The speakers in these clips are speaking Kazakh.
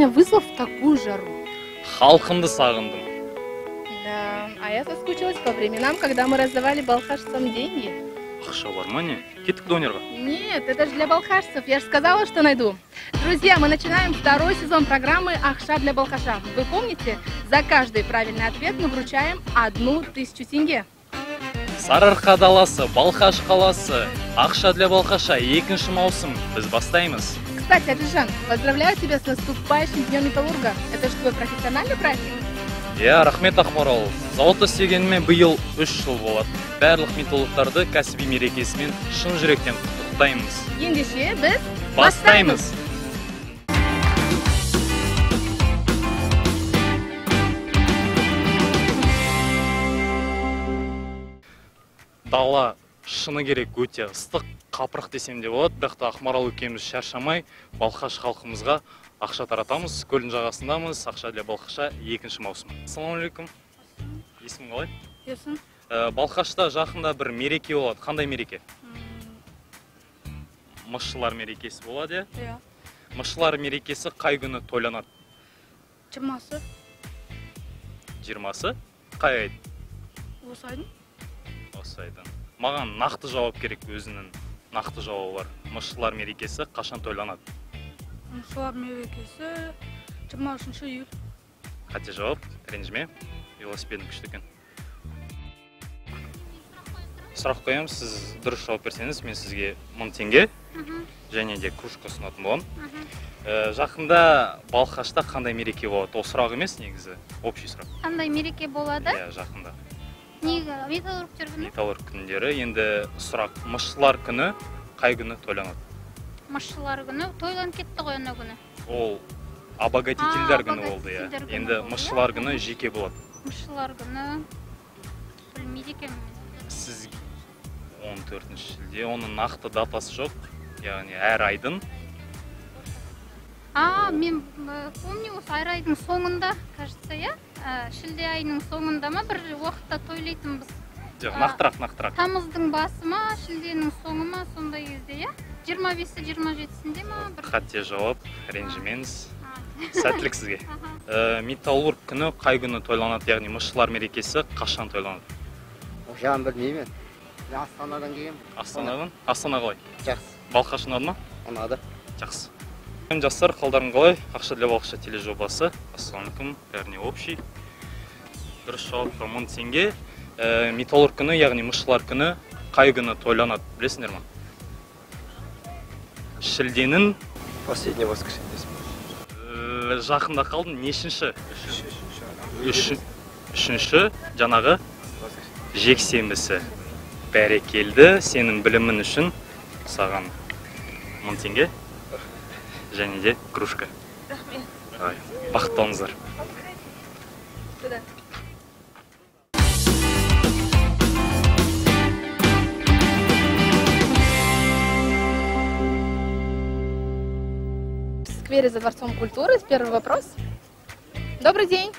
зачем ты меня вызвал в такую жару? халқымды сағындым Да, а я соскучилась по временам, когда мы раздавали балхашцам деньги. ақша бар ма не кеттік донерға Нет, это же для балхашцев. Я же сказала, что найду. Друзья, мы начинаем второй сезон программы «Ахша для балхаша». Вы помните, за каждый правильный ответ мы вручаем одну тысячу тенге. сарыарқа даласы балқаш қаласы ақша для балқаша екінші маусым біз бастаймыз Кстати, Аджижан, поздравляю тебя с наступающим Днем Металлурга. Это же твой профессиональный праздник? иә рахмет ақмарал зауытта істегеніме биыл үш жыл болады барлық металлургтарды кәсіби мерекесімен шын жүректен құттықтаймыз ендеше біз бастаймыз дала шыны керек өте ыстық қапырық десем де болады. Бірақ та ақмарал екеуміз шаршамай балқаш халқымызға ақша таратамыз. Көлдің жағасындамыз. Ақша для балқаша екінші маусым. Ассалаумағалейкум есімің қалай? Ерсін. Ә, балқашта жақында бір мереке болады. Қандай мереке? Мышылар мерекесі болады Иә. иә. Мышылар мерекесі қай күні тойланады? Жиырмасы. Жиырмасы? Қай ай осы айдың. Осы айдан маған нақты жауап керек өзінің нақты жауабы бар. Мышылар мерекесі қашан тойланады? Мұшылар мерекесі жиырма үшінші июль. Қате жауап? Ренжіме. Велосипедім күшті екен. Сұрақ қоямын. Сіз дұрыс жауап берсеңіз мен сізге мың теңге және де кружка ұсынатын боламын. Ә, жақында балқашта қандай мереке болады? Ол сұрақ емес негізі. Общий сұрақ. Қандай мереке болады? Иә жақында. Неге? Металлургтер күні металлург күндері. Енді сұрақ. Мышылар күні қай күні тойланады? Мышылар күні. Тойланып кетті ғой ана күні. Ол обогатительдер күні болды иә. енді болды, мышылар иә? күні жеке болады. Мышылар күні. Білмейді екенмін сіз 14 шілде. Оның нақты датасы жоқ. Яғни әр айдың. А мен э, помню осы айр айдың соңында кажется иә? Шілде айының соңында ма? Бір уақытта тойлайтынбыз. Жоқ А. нақтырақ нақтырақ. тамыздың басы ма? Шілденің соңы ма? Сондай кезде иә? жиырма бесі жиырма жетісінде ма? Бір қате жауап ренжімеңіз. Сәттілік сізге. Ә, металлург күні қай күні тойланады? Яғни мышылар мерекесі қашан тойланады? Жағын білмеймін мен астанадан келгенмін астанадан? Астана қалай? Жақсы. Балқаш ұнады ма? Ұнады. Жақсы. Жастар қалдарың қалай? Ақша для балықша тележобасы. Ассалаумағалейкум бәріне общий. Дұрыс жауапқа мың теңге. Ә, металлург күні яғни мышылар күні қай күні тойланады білесіңдер ма шілденің последний воскресенье ә, жақында қалдың нешінші Үші- үшінші. Жаңағы жексенбісі. Бәрекелді сенің білімің үшін саған мың теңге. Және де кружка рахмет бақытты болыңыздар в сквере за Дворцом культуры. Первый вопрос. Добрый день.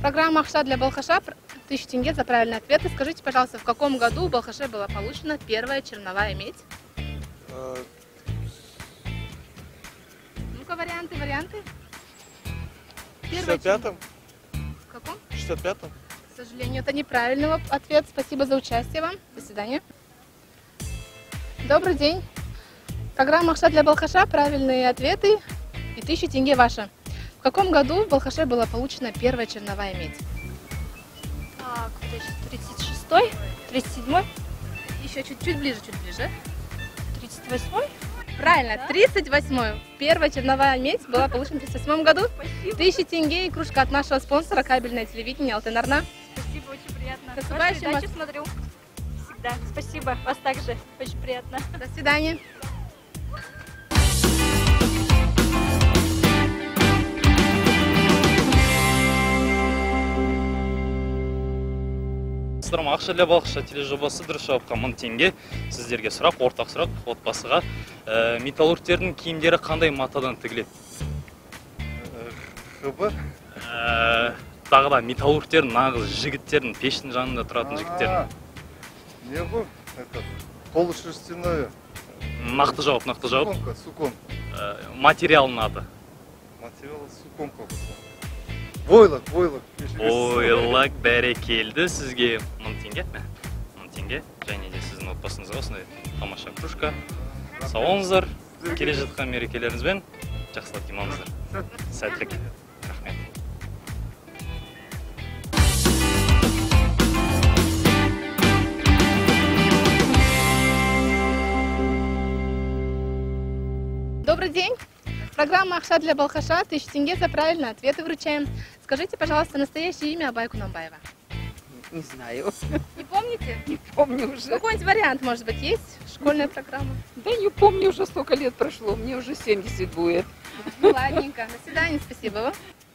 Программа «Ахша для Балхаша». Тысяча тенге за правильный ответ. И скажите, пожалуйста, в каком году у Балхаше была получена первая черновая медь? Ну-ка, варианты, варианты. Чер- 65-м? В каком? 65-м? К сожалению, это неправильный ответ. Спасибо за участие вам. До свидания. Добрый день. Программа «Ахша для Балхаша». Правильные ответы. И тысяча тенге ваша. В каком году в Балхаше была получена первая черновая медь? Так, подожди, 36-й, 37-й, Еще чуть-чуть ближе, чуть ближе. 38-й. Правильно, 38 Первая черновая медь была получена в 38 году. Тысяча тенге и кружка от нашего спонсора кабельное телевидение Алтенарна. Спасибо, очень приятно. С Ваши передачи смотрю всегда. Спасибо, вас также. Очень приятно. До свидания. Сіздер ақша для балықша тележобасы дұрыс жауапқа мың теңге. Сіздерге сұрақ ортақ сұрақ отбасыға. Ә, металлургтердің киімдері қандай матадан тігіледі? Хб Ә, тағы да металлургтер нағыз жігіттердің пештің жанында тұратын жігіттердің не ғой это полушерстяное. Нақты жауап нақты жауап. Суконка сукон материалының аты. Материал суконка. Войлок войлок. Ойлак бәрекелді сізге. Мың теңге? Мың теңге. Және де сіздің отбасыңызға осындай тамаша кружка. Сау болыңыздар келе жатқан мерекелеріңізбен жақсылап демалыңыздар. Сәттілік. Рахмет. Добрый день. Программа «Ахша для Балхаша». Тысячу тенге за правильные ответы вручаем. Скажите, пожалуйста, настоящее имя Абай Кунамбаева. Не знаю, Не помните? не помню уже. Какой-нибудь вариант, может быть, есть? Школьная программа? Да не помню, уже столько лет прошло, мне уже 70 будет. Ну, ладненько. До свидания, спасибо вам.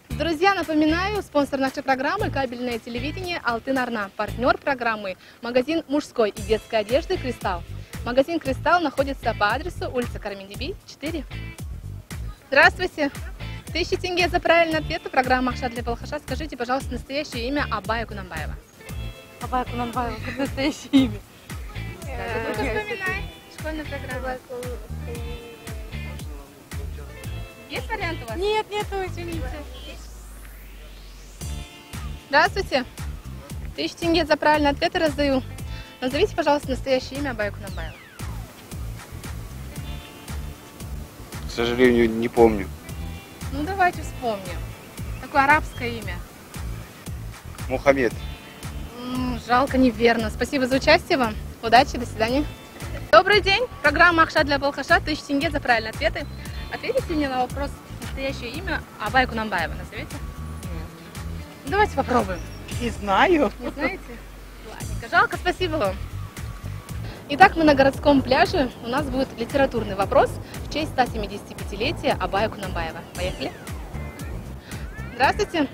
Друзья, напоминаю, спонсор нашей программы – кабельное телевидение «Алтын Арна». Партнер программы – магазин мужской и детской одежды «Кристалл». Магазин «Кристалл» находится по адресу улица Кармендиби, 4. Здравствуйте. Тысяча тенге за правильный ответ. Программа «Ахша для Балхаша». Скажите, пожалуйста, настоящее имя Абая Кунамбаева. Абай Кунанбаева, как настоящее имя. Ну-ка, вспоминай. Школьная программа. Есть вариант у вас? Нет, нету, извините. Здравствуйте. Тысячу тенге за правильный ответ раздаю. Назовите, пожалуйста, настоящее имя Абая Кунамбаева. К сожалению, не помню. Ну, давайте вспомним. Такое арабское имя. Мухаммед. М, жалко, неверно. Спасибо за участие вам. Удачи, до свидания. Добрый день. Программа «Ахша для Балхаша». Тысяча тенге за правильные ответы. Ответите мне на вопрос настоящее имя Абая Кунамбаева. Назовите? Давайте попробуем. Не знаю. Не знаете? Ладненько. Жалко, спасибо вам. Итак, мы на городском пляже. У нас будет литературный вопрос в честь 175-летия Абая Кунамбаева. Поехали. Здравствуйте.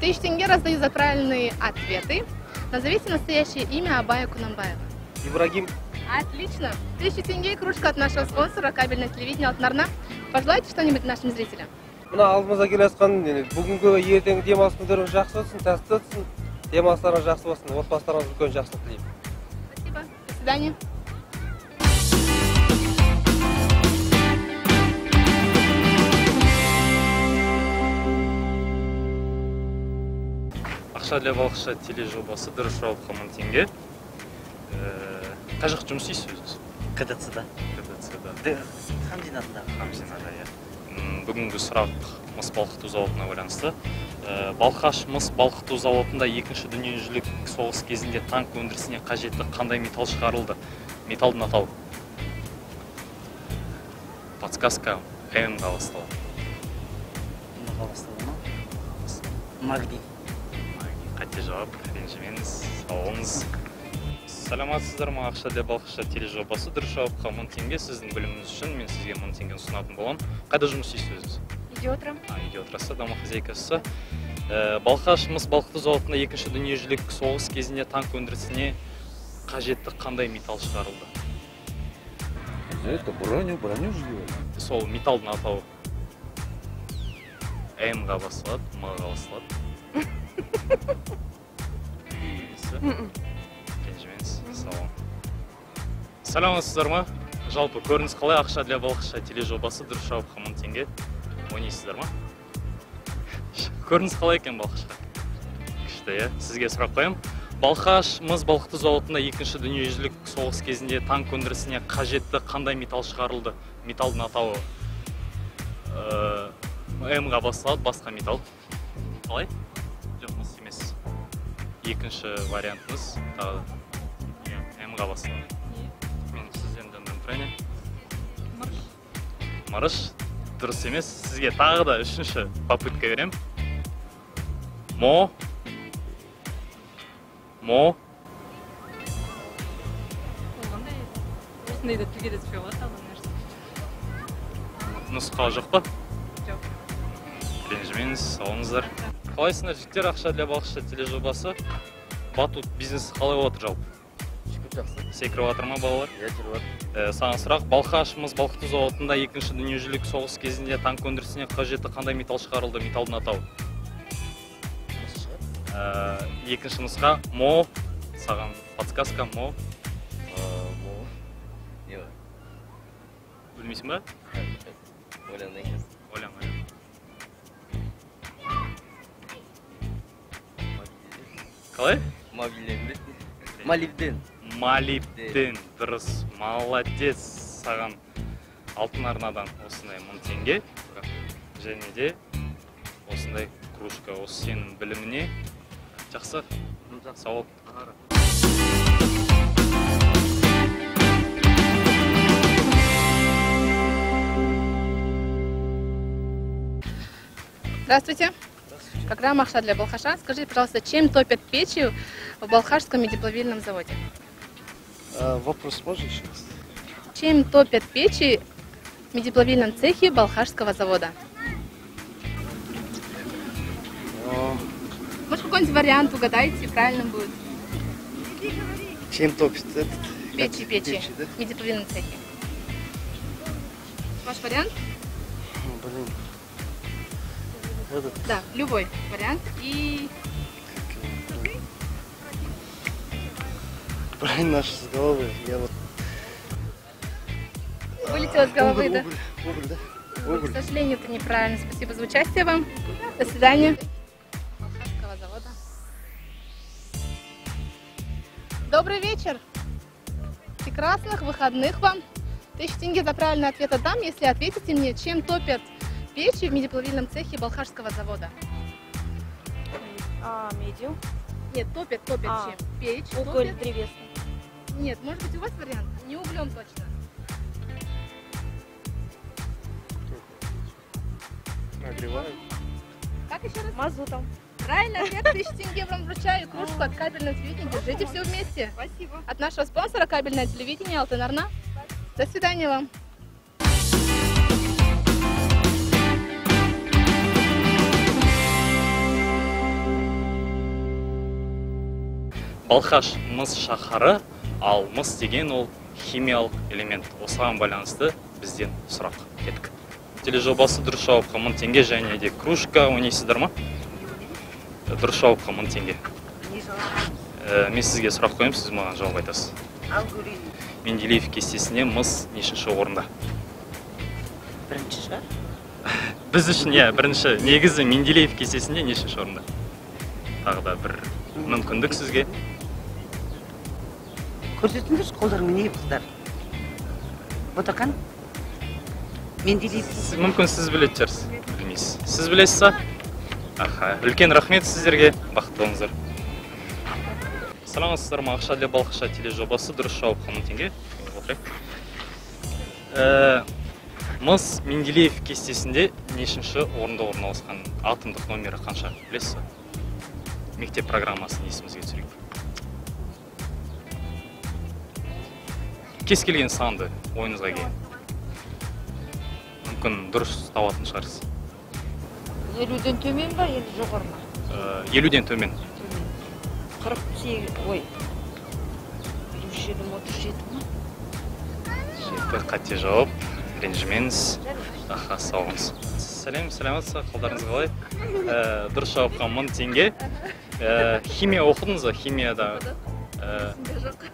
Тысячу тенге раздаю за правильные ответы. Назовите настоящее имя Абая Кунамбаева. Ибрагим. Отлично. Тысячу тенге и кружка от нашего спонсора кабельное телевидение Алтнарна. Пожелайте что-нибудь нашим зрителям. мына алдымызда келе жатқан енді бүгінгі ертеңгі демалыс күндеріңіз жақсы өтсін сәтті өтсін демалыстарыңыз жақсы болсын отбасыларыңызға үлкен жақсылық тілеймін Спасибо. До свидания. ақша для балықшы тележобасы дұрыс жауапқа мың теңге. Қай жақта жұмыс істейсіз? Өзіңіз кдц да. Кдц да. Хамзинада иә. Бүгінгі сұрақ мыс балқыту зауытына байланысты. Балқаш мыс балқыту зауытында екінші дүниежүзілік соғыс кезінде танк өндірісіне қажетті қандай металл шығарылды? Металлдың атауы подсказка. М ға басталады. Ма? Магний қате жауап. Ренжімеңіз сау болыңыз саламатсыздар ма ақша для балықшы тележобасы дұрыс жауапқа мың теңге. Сіздің біліміңіз үшін мен сізге мың теңгені ұсынатын боламын. Қайда жұмыс істейсіз өзіңіз? Идет утром. а, үйде отырасыз домохозяйкасыз ә, балқаш мыс балқыту зауытында екінші дүниежүзілік соғыс кезінде танк өндірісіне қажетті қандай металл шығарылды? Это броню броню сделали сол металлдың атауы. М ға басталады м ға басталады ренжімеңіз. Сау саламатсыздар ма? Жалпы көрініс қалай? Ақша для балықшы тележобасы дұрыс жауапқа мың теңге. Ойнайсыздар ма? Көрініс қалай екен балқашқа күшті иә? Сізге сұрақ қоямын балқаш мыс балқыту зауытында екінші дүниежүзілік соғыс кезінде танк өндірісіне қажетті қандай металл шығарылды? Металлдың атауы м ға басталады басқа металл. Қалай? Жоқ мыс емес. Екінші вариантыңыз тағы м ға басталады мен сізден тұрайын иә мырыш? Дұрыс емес. Сізге тағы да үшінші попытка беремін. Мо? Мо? Осындай да тілге де түспей қалады нәрсе нұсқа жоқ па? Жоқ. Ренжімеңіз сау болыңыздар қалайсыңдар жігіттер ақша для балықшы тележобасы? Батут бизнесі қалай болып жатыр жалпы? шүкір жақсы секіріп жатыр ма балалар? Иә жүріп жатыр э, саған сұрақ балқаш мыс балқыту зауытында екінші дүниежүзілік соғыс кезінде танк өндірісіне қажетті қандай металл шығарылды? Металдың атауы. Ә, екінші нұсқа мо. Саған подсказка мо. Э, Не білмейсің ба? Ойланайын ойлан ойлан қалай? Мобильден бе молибден молибден дұрыс молодец саған алтын арнадан осындай мың теңге және де осындай кружка осы сенің біліміне жақсы сау бол Здравствуйте. Программа «Ахша для Балхаша». Скажите, пожалуйста, чем топят печи в Балхашском медиплавильном заводе? Вопрос можешь еще раз? Чем топят печи в медиплавильном цехе Балхашского завода? Может, какой-нибудь вариант угадайте, правильным будет? Чем топит этот? Печи, печи, Печи, да? в медиплавильном цехе. Ваш вариант? Блин. Этот, Да, любой вариант. И блин. Блин, наш с головы. Я вот... вылетело с головы, да? Уголь, да? К Уголь. сожалению, это неправильно. Спасибо за участие вам. До свидания. Завода. Добрый вечер. Прекрасных выходных вам. Тысячу тенге за правильный ответ отдам, если ответите мне, чем топят печи в медиплавильном цехе Балхашского завода. А, медиум. Нет, топят, топят А, чем? Печь, Уголь топят. древесный. Нет, может быть у вас вариант? Не углем точно. Нагревают. Как еще раз? Мазутом. Правильно, ответ. Тысячу тенге вам вручаю. Кружку от кабельного телевидения. Держите все вместе. Спасибо. От нашего спонсора кабельное телевидение Алтын Арна. До свидания вам. балхаш мыс шаһары ал мыс деген ол химиялық элемент. Осыған байланысты бізден сұрақ кеттік. Тележобасы дұрыс жауапқа мың теңге және де кружка ойнайсыздар ма? Дұрыс жауапқа мың теңге. Ә, мен сізге сұрақ қоямын сіз маған жауап айтасыз. Менделеев кестесінде мыс нешінші орында? Бірінші шығар. біз үшін иә бірінші. Негізі менделеев кестесінде нешінші орында? Тағы да бір мүмкіндік сізге. Көрсетіңдерші қолдарыңды неге қыздар? Ботақан? Сіз- мүмкін сіз білетін шығарсыз білмейсіз. Сіз білесіз ба? Аха үлкен рахмет сіздерге. Бақытты болыңыздар. Саламатсыздар ма? Ақша для балқыша тележобасы дұрыс жауапқа мың теңге. Ә, мыс менделеев кестесінде нешінші орында орналасқан атомдық номері қанша? Білесіз ба? Мектеп программасын есімізге түсірейік. Кез келген санды ойыңызға келген. Мүмкін дұрыс табатын шығарсыз. Елуден төмен ба енді жоғары ма Ә, елуден төмен. Қырық сегіз ой. Елу жеті отыз жеті ма? Жеті қате жауап ренжімеңіз. Аха сау болыңыз. Сәлем сәлеметсіз ба қалдарыңыз қалай? Ә, дұрыс жауапқа мың теңге. Ә, химия оқыдыңыз ба? Химияда.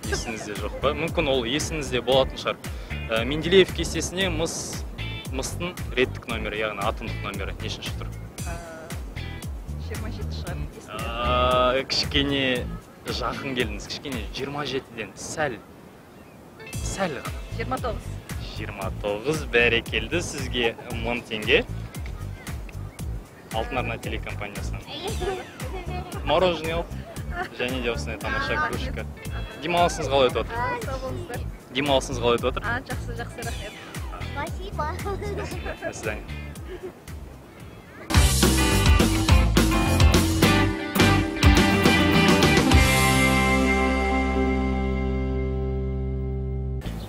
Есіңізде жоқ па? Мүмкін ол есіңізде болатын шығар. Ә, менделеев кестесіне мыс мыстың реттік номері яғни атомдық номері нешінші тұр? Жиырма жеті шығар кішкене жақын келдіңіз. Кішкене 27-ден сәл сәл ғана. Жиырма тоғыз. 29 бәрекелді сізге мың теңге. Алтын арна телекомпаниясынан. Мороженое алып және де осындай тамаша кружка демалысыңыз қалай өтіп жатыр сау болыңыздар демалысыңыз қалай өтіп жатыр жақсы жақсы рахмет до свидания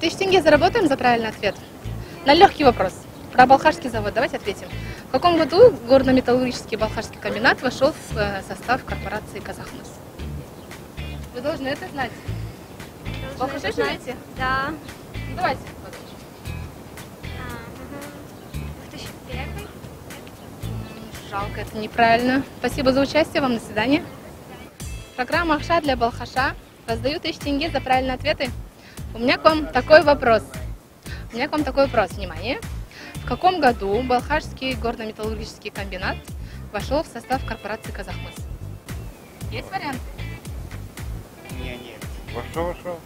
Тысячу тенге заработаем за правильный ответ? На легкий вопрос. Про Балхашский завод давайте ответим. В каком году горно-металлургический Балхашский комбинат вошел в э, состав корпорации Казахмыс? Вы должны это знать. Балхаши знаете? Да. Ну, Давайте. А, 2001. Жалко, это неправильно. Спасибо за участие, вам до свидания. Программа Ахша для Балхаша. Раздаю тысячу тенге за правильные ответы. У меня к вам такой вопрос. У меня к вам такой вопрос. Внимание. В каком году Балхашский горно-металлургический комбинат вошел в состав корпорации Казахмыс? Есть варианты? Меня нет. Вошел, вошел.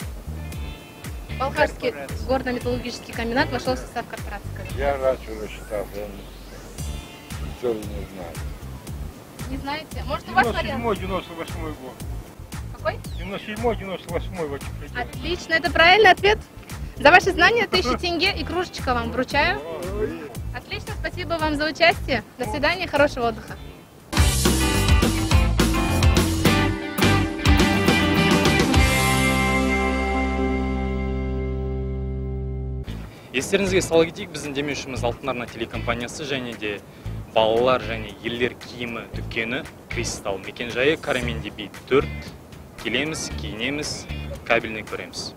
Балхашский горно-металлургический комбинат вошел в состав корпорации. Я раньше рассчитал, я все не знаю. Не знаете? Может, у вас вариант? 98 год. Какой? 97 98 вот. Отлично, это правильный ответ. За ваши знания 1000 тенге и кружечка вам вручаю. Отлично, спасибо вам за участие. До свидания, хорошего отдыха. Естеріңізге сала кетейік біздің демеушіміз алтын арна телекомпаниясы және де балалар және ерлер киімі дүкені кристалл мекенжайы караменди би төрт. Келеміз киінеміз кабельный көреміз.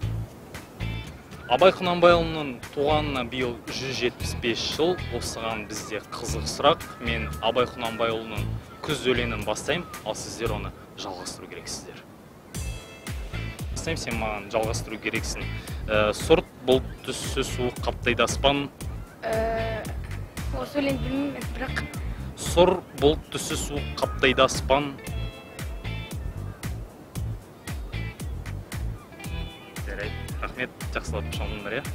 Абай құнанбайұлының туғанына биыл 175 жыл. Осыған бізде қызық сұрақ. Мен абай құнанбайұлының күз өлеңін бастаймын. Ал сіздер оны жалғастыру керексіздер. Сен маған жалғастыру керексің. Ә, сұрт бұлт түсі суық қаптайды аспан. Осы өлеңді білмеймін бірақ. Сұр бұлт түсі суық қаптайды аспан. Жарайды рахмет жақсылап шамдыңдар иә.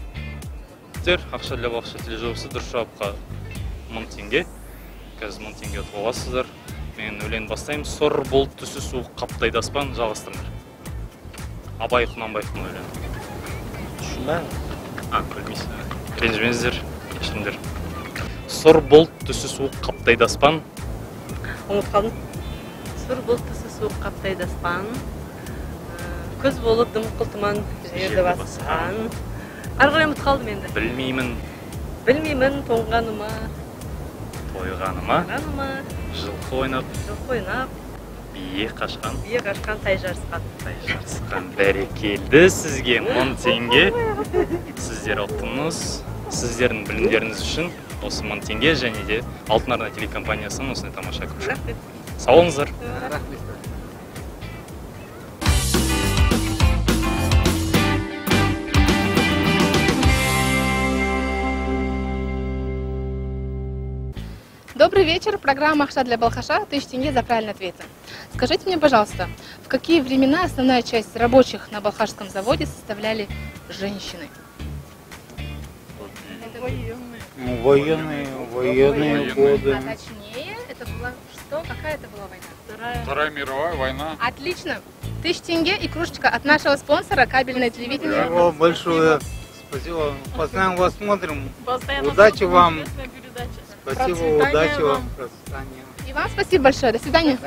Сіздер ақша для ақша тележобасы дұрыс жауапқа мың теңге. Қазір мың теңге ұтып аласыздар. Мен өлең бастаймын. Сұр бұлт түсі суық қаптайды аспан жалғастырыңдар. Абай құнанбаевтың өлеңі. Түсінбәң. а ренжімеңіздер кешіріңдер. Сұр бұлт түсі суық қаптайды аспан. Ұмытып қалдым сұр бұлт түсі суық қаптайды аспан. Күз болып дымқыл тұман жерді басқан. ары қарай ұмытып қалдым енді. Білмеймін. Білмеймін тоңғаныма. Тойғаныма. Жылқы ойнап. Жылқы ойнап. Бие қашқан. Бие қашқан тай жарысқан тай жарысқан бәрекелді сізге мың теңге. Сіздер ұттыңыз сіздердің білімдеріңіз үшін осы мың теңге және де алтын арна телекомпаниясының осындай тамаша рахмет. Сау болыңыздар. Рахмет. Добрый вечер. Программа «Ахша для Балхаша». Тысяч тенге за правильный ответ. Скажите мне, пожалуйста, в какие времена основная часть рабочих на Балхашском заводе составляли женщины? Ну, военные, военные годы. А точнее, это была что? Какая это была война? Вторая мировая война. Отлично. Тысяч тенге и кружечка от нашего спонсора кабельное телевидение. Спасибо большое. Спасибо. Постоянно вас смотрим. Постоянно Удачи смотрим вам. Спасибо, Процветания удачи вам. вам. Процветания. И вам спасибо большое. До свидания.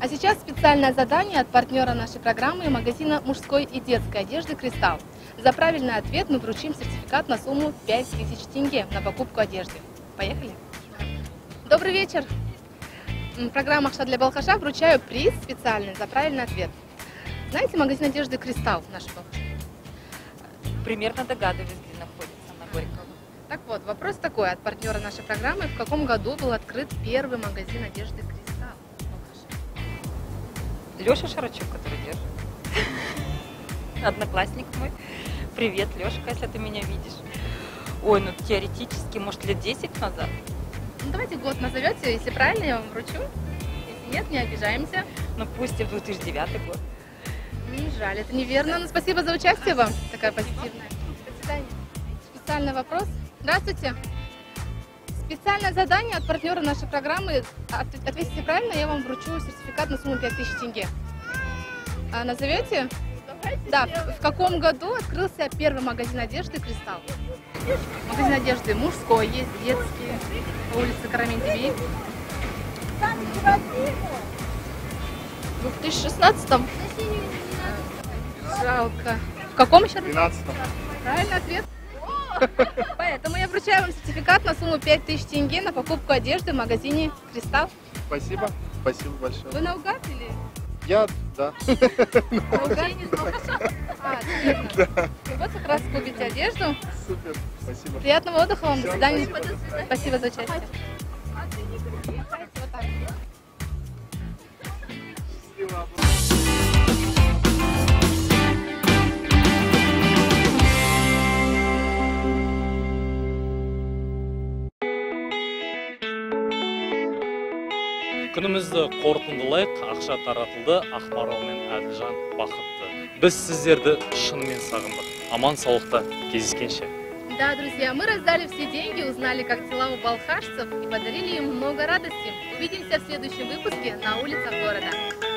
А сейчас специальное задание от партнера нашей программы магазина мужской и детской одежды «Кристалл». За правильный ответ мы вручим сертификат на сумму 5000 тенге на покупку одежды. Поехали? Добрый вечер. Программа «Ахша для Балхаша» вручаю приз специальный за правильный ответ. Знаете магазин одежды «Кристалл» наш Балхаш? примерно догадываюсь, где находится на Горького. Так вот, вопрос такой от партнера нашей программы. В каком году был открыт первый магазин одежды «Кристалл»? Леша Шарачук, который держит. Одноклассник мой. Привет, Лешка, если ты меня видишь. Ой, ну теоретически, может, лет 10 назад. Ну, давайте год назовете, если правильно, я вам вручу. Если нет, не обижаемся. Ну пусть и 2009 год. Жаль, это неверно. Но спасибо за участие вам, такая позитивная. До свидания. Специальный вопрос. Здравствуйте. Специальное задание от партнера нашей программы. От- Ответите правильно, я вам вручу сертификат на сумму 5000 тенге. А назовете? Да, в, в каком году открылся первый магазин одежды «Кристалл»? Магазин одежды мужской, есть детский, по улице Караменди 2016 Жалко. В каком еще? 12 Правильный ответ. Поэтому я вручаю вам сертификат на сумму 5000 тенге на покупку одежды в магазине «Кристалл». Спасибо. Спасибо большое. Вы наугад или? Я, да. А, вот как раз купите одежду. Супер. Спасибо. Приятного отдыха вам. До свидания. спасибо. За участие. Вот күнімізді қорытындылайық ақша таратылды ақмарал мен әділжан бақытты біз сіздерді шынымен сағындық аман саулықта кездескенше Да, друзья, мы раздали все деньги, узнали, как дела у балхашцев и подарили им много радости. Увидимся в следующем выпуске на улицах города.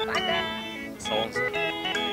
Пока! сау болыңыздар